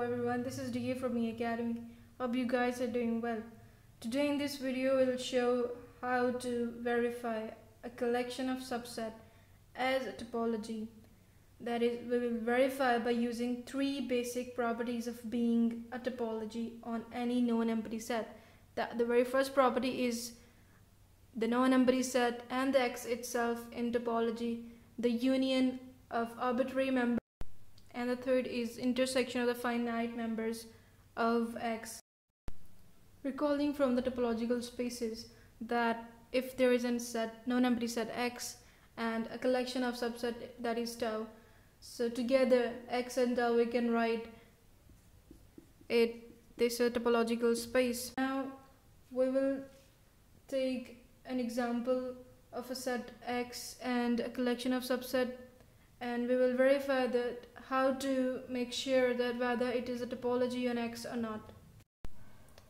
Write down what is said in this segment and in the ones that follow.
Hello everyone, this is DA from E Academy. Hope you guys are doing well. Today in this video we'll show how to verify a collection of subset as a topology. That is, we will verify by using three basic properties of being a topology on any non-empty set. That the very first property is the non-empty set and the X itself in topology, the union of arbitrary members and the third is intersection of the finite members of X. Recalling from the topological spaces that if there is a set, non-empty set X and a collection of subset that is tau, so together X and tau we can write it this a topological space. Now we will take an example of a set X and a collection of subset and we will verify that how to make sure that whether it is a topology on X or not.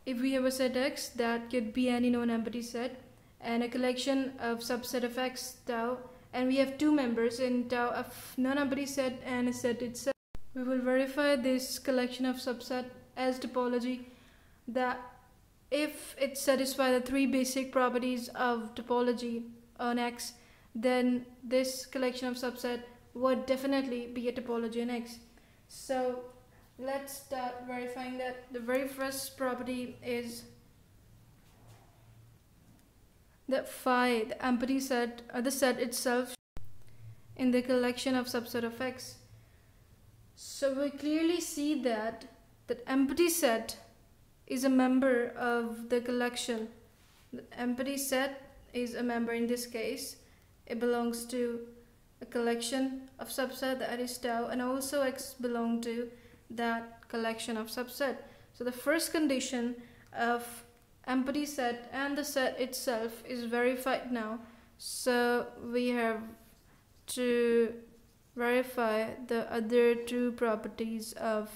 If we have a set X that could be any non-empty set and a collection of subset of X tau and we have two members in tau of non-empty set and a set itself. We will verify this collection of subset as topology that if it satisfies the three basic properties of topology on X then this collection of subset would definitely be a topology on X. So let's start verifying that. The very first property is that phi, the empty set, or the set itself in the collection of subset of X. So we clearly see that that empty set is a member of the collection. The empty set is a member in this case. It belongs to a collection of subset that is tau and also x belong to that collection of subset. So the first condition of empty set and the set itself is verified now. So we have to verify the other two properties of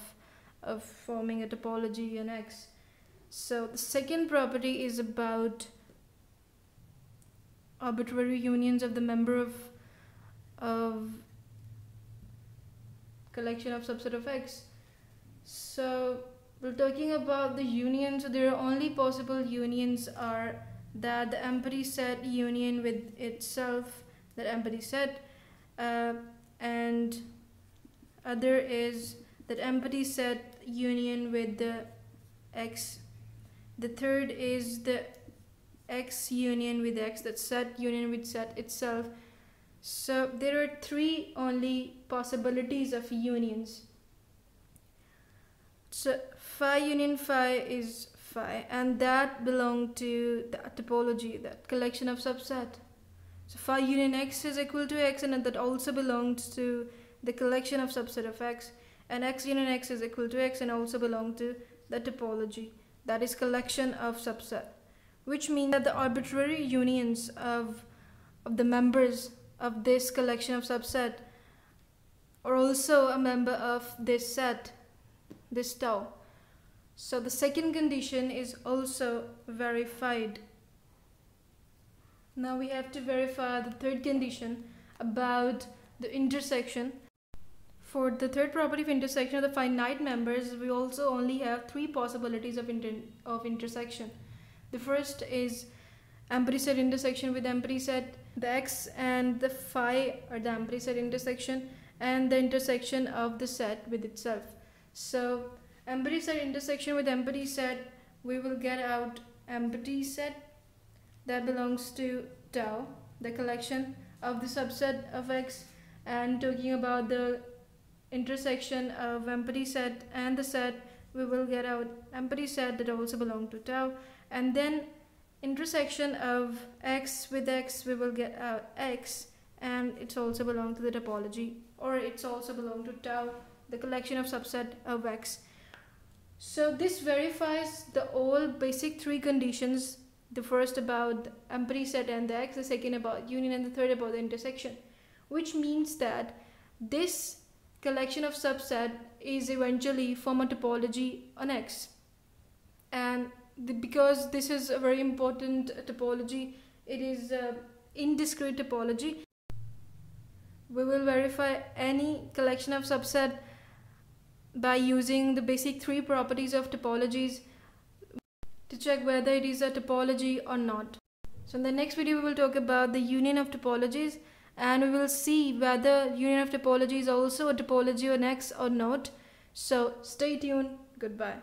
of forming a topology in X. So the second property is about arbitrary unions of the member of of collection of subset of X. So we're talking about the union. So there are only possible unions are that the empty set union with itself, that empty set, uh, and other is that empty set union with the X. The third is the X union with X, that set union with set itself so there are three only possibilities of unions. So phi union phi is phi and that belong to the topology, that collection of subset. So phi union x is equal to x and that also belongs to the collection of subset of x and x union x is equal to x and also belong to the topology that is collection of subset which means that the arbitrary unions of of the members of this collection of subset or also a member of this set, this tau. So the second condition is also verified. Now we have to verify the third condition about the intersection. For the third property of intersection of the finite members, we also only have three possibilities of, inter of intersection. The first is empty set intersection with empty set the x and the phi are the set intersection and the intersection of the set with itself. So empty set intersection with empty set, we will get out empty set that belongs to tau, the collection of the subset of x and talking about the intersection of empty set and the set, we will get out empty set that also belong to tau and then intersection of x with x we will get out x and it's also belong to the topology or it's also belong to tau the collection of subset of x. So this verifies the all basic three conditions the first about empty set and the x the second about union and the third about the intersection which means that this collection of subset is eventually from a topology on x. And the, because this is a very important topology it is uh, indiscrete topology we will verify any collection of subset by using the basic three properties of topologies to check whether it is a topology or not. So in the next video we will talk about the union of topologies and we will see whether union of topology is also a topology on X or not. So stay tuned. Goodbye.